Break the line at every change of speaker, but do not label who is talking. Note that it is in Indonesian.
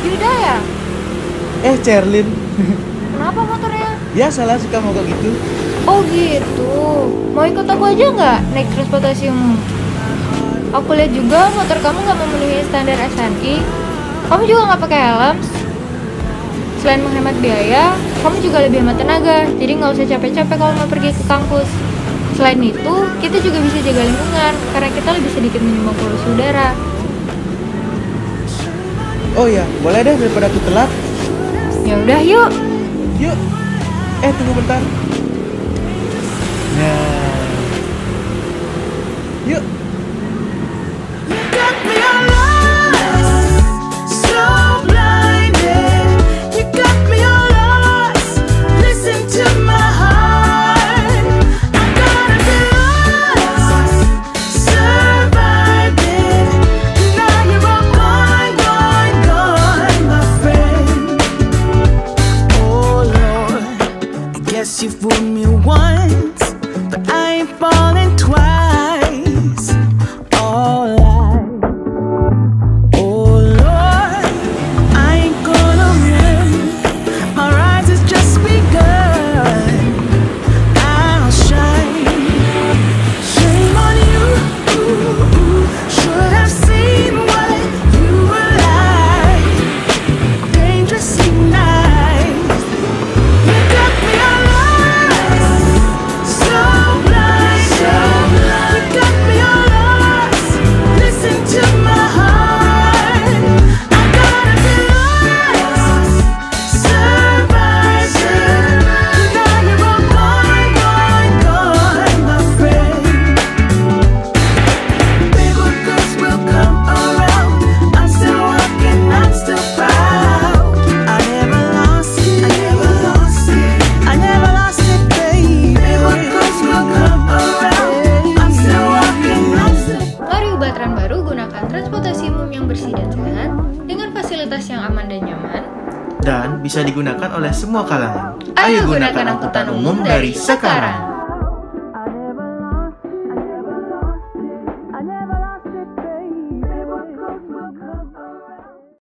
Yuda ya?
Eh, Cerlin.
Kenapa motornya?
ya salah suka mogok gitu.
Oh gitu. Mau ikut aku aja nggak naik transportasi umum? Aku lihat juga motor kamu nggak memenuhi standar SNI. Kamu juga nggak pakai helm. Selain menghemat biaya, kamu juga lebih hemat tenaga. Jadi nggak usah capek-capek kalau mau pergi ke kampus. Selain itu, kita juga bisa jaga lingkungan karena kita lebih sedikit menyumbang polusi udara.
Oh ya, boleh deh daripada aku telat.
Ya udah, yuk.
Yuk. Eh, tunggu bentar. Nah. Yuk.
se for fasilitas yang aman dan nyaman.
Dan bisa digunakan oleh semua kalangan.
Ayo gunakan angkutan umum dari sekarang.